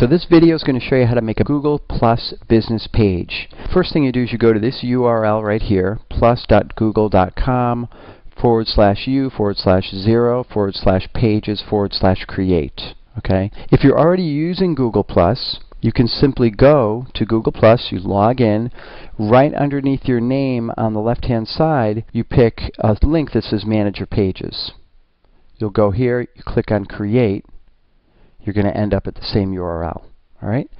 So this video is going to show you how to make a Google Plus business page. First thing you do is you go to this URL right here, plus.google.com forward slash u forward slash zero forward slash pages forward slash create. Okay. If you're already using Google Plus, you can simply go to Google Plus, you log in, right underneath your name on the left hand side, you pick a link that says Manage Your Pages. You'll go here, you click on Create, you're going to end up at the same URL. All right.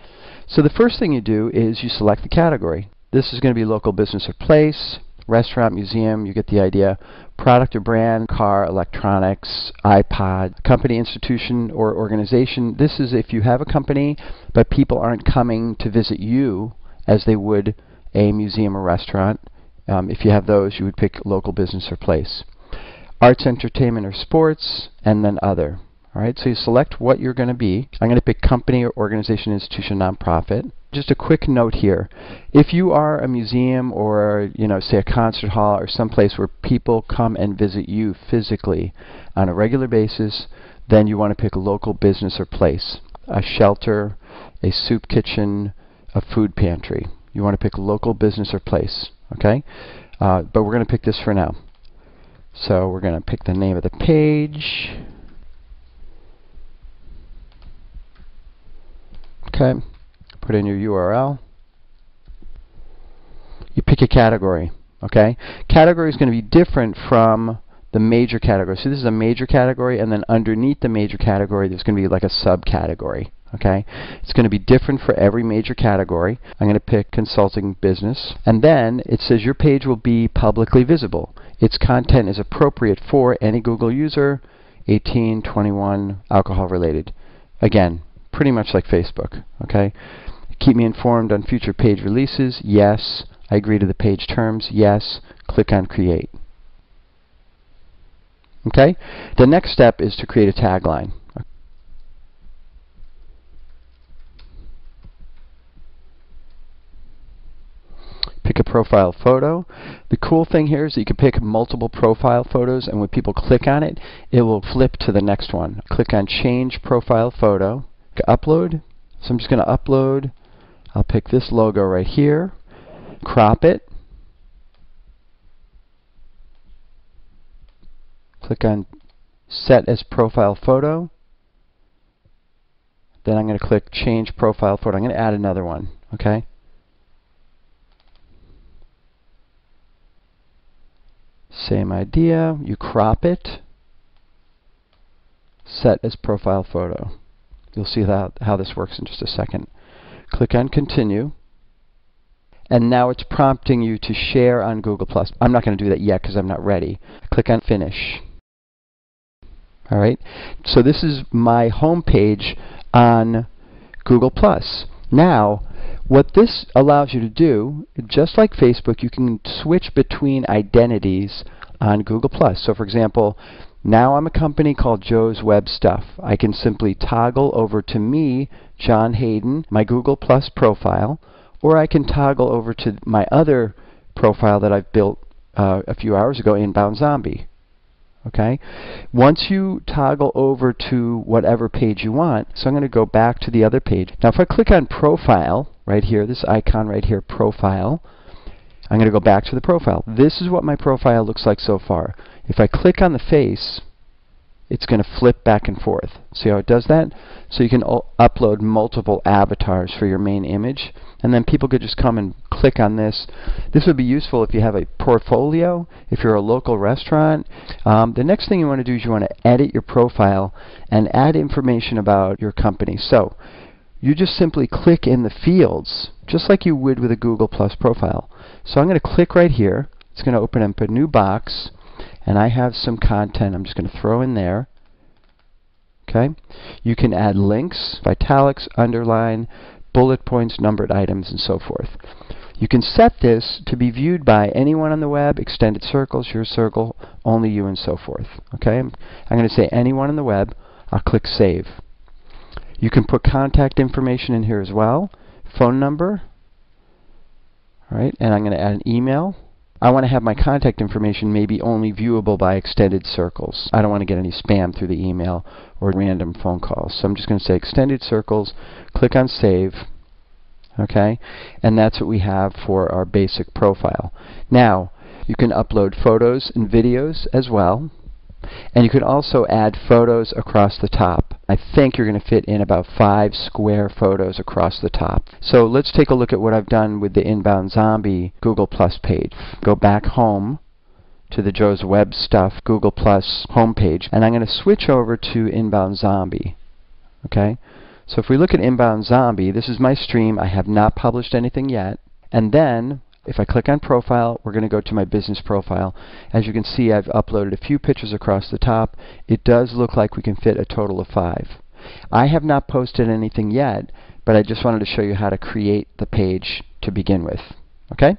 So the first thing you do is you select the category. This is going to be local business or place, restaurant, museum, you get the idea. Product or brand, car, electronics, iPod, company, institution, or organization. This is if you have a company, but people aren't coming to visit you as they would a museum or restaurant. Um, if you have those, you would pick local business or place. Arts, entertainment, or sports, and then other. All right, so you select what you're going to be. I'm going to pick company or organization, institution, nonprofit. Just a quick note here. If you are a museum or, you know, say a concert hall or someplace where people come and visit you physically on a regular basis, then you want to pick a local business or place. A shelter, a soup kitchen, a food pantry. You want to pick local business or place, okay? Uh, but we're going to pick this for now. So we're going to pick the name of the page. Okay, put in your URL. You pick a category. Okay, category is going to be different from the major category. So this is a major category, and then underneath the major category, there's going to be like a subcategory. Okay, it's going to be different for every major category. I'm going to pick consulting business, and then it says your page will be publicly visible. Its content is appropriate for any Google user, 18, 21, alcohol related. Again, pretty much like Facebook. Okay. Keep me informed on future page releases. Yes. I agree to the page terms. Yes. Click on Create. Okay. The next step is to create a tagline. pick a profile photo. The cool thing here is that you can pick multiple profile photos and when people click on it, it will flip to the next one. Click on change profile photo upload. So I'm just going to upload. I'll pick this logo right here, crop it, click on set as profile photo. Then I'm going to click change profile photo. I'm going to add another one, okay? Same idea. You crop it, set as profile photo. You'll see that, how this works in just a second. Click on Continue. And now it's prompting you to share on Google+. I'm not going to do that yet because I'm not ready. Click on Finish. All right. So this is my home page on Google+. Now, what this allows you to do, just like Facebook, you can switch between identities on Google+. So for example, now I'm a company called Joe's Web Stuff. I can simply toggle over to me, John Haydon, my Google Plus profile, or I can toggle over to my other profile that I've built uh, a few hours ago, Inbound Zombie. Okay. Once you toggle over to whatever page you want, so I'm going to go back to the other page. Now if I click on Profile, right here, this icon right here, Profile, I'm going to go back to the profile. This is what my profile looks like so far. If I click on the face, it's going to flip back and forth. See how it does that? So you can upload multiple avatars for your main image, and then people could just come and click on this. This would be useful if you have a portfolio, if you're a local restaurant. Um, the next thing you want to do is you want to edit your profile and add information about your company. So you just simply click in the fields, just like you would with a Google Plus profile. So I'm going to click right here. It's going to open up a new box and I have some content I'm just going to throw in there. Okay. You can add links, italics, underline, bullet points, numbered items, and so forth. You can set this to be viewed by anyone on the web, extended circles, your circle, only you, and so forth. Okay. I'm, going to say anyone on the web. I'll click Save. You can put contact information in here as well, phone number, right, and I'm going to add an email. I want to have my contact information maybe only viewable by extended circles. I don't want to get any spam through the email or random phone calls. So I'm just going to say extended circles, click on save, okay? And that's what we have for our basic profile. Now, you can upload photos and videos as well. And you can also add photos across the top. I think you're going to fit in about five square photos across the top. So let's take a look at what I've done with the Inbound Zombie Google Plus page. Go back home to the Joe's Web Stuff Google Plus homepage, and I'm going to switch over to Inbound Zombie. Okay? So if we look at Inbound Zombie, this is my stream. I have not published anything yet. And then if I click on profile, we're going to go to my business profile. As you can see, I've uploaded a few pictures across the top. It does look like we can fit a total of five. I have not posted anything yet, but I just wanted to show you how to create the page to begin with. Okay?